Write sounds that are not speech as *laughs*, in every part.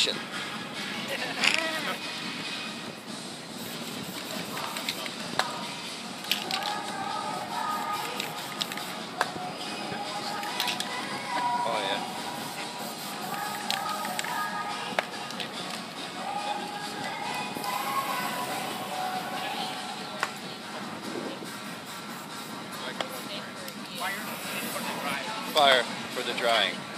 action. Oh. Fire for the drying.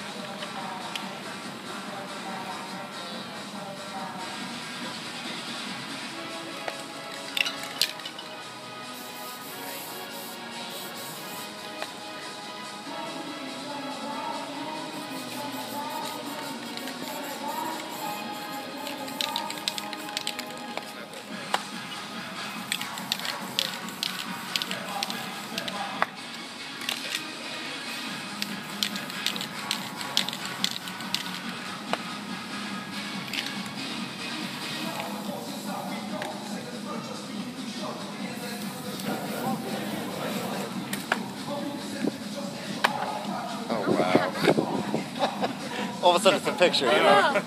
All of a sudden it's a picture, you know.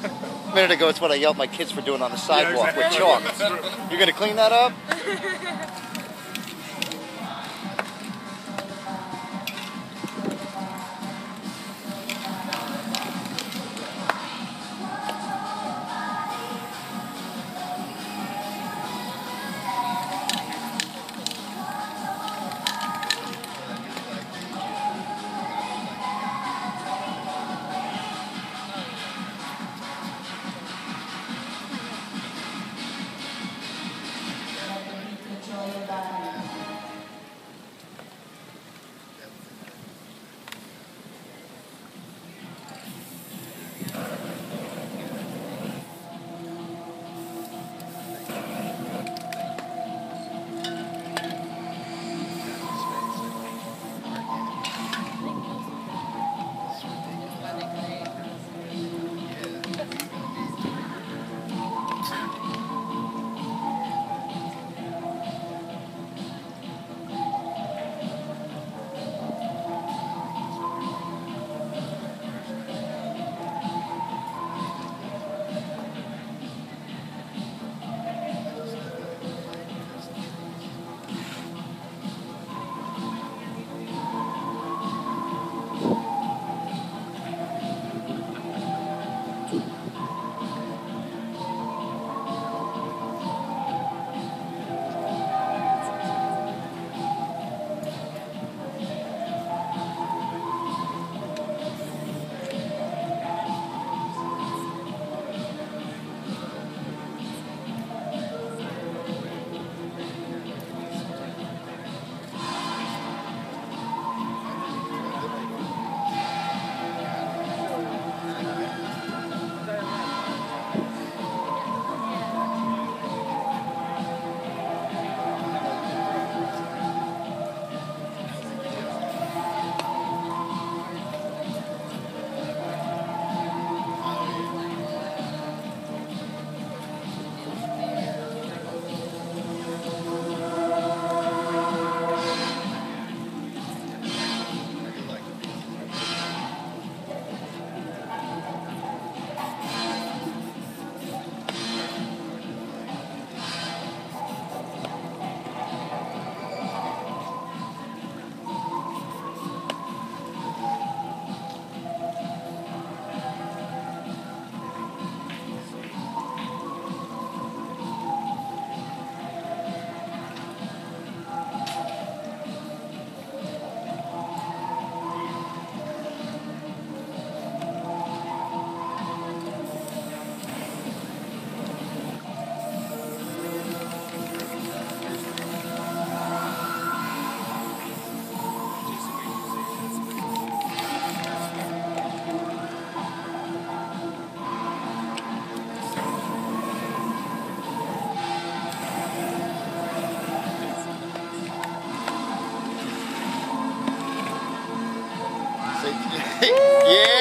A minute ago it's what I yelled my kids for doing on the sidewalk with chalk. You're gonna clean that up? *laughs* yeah.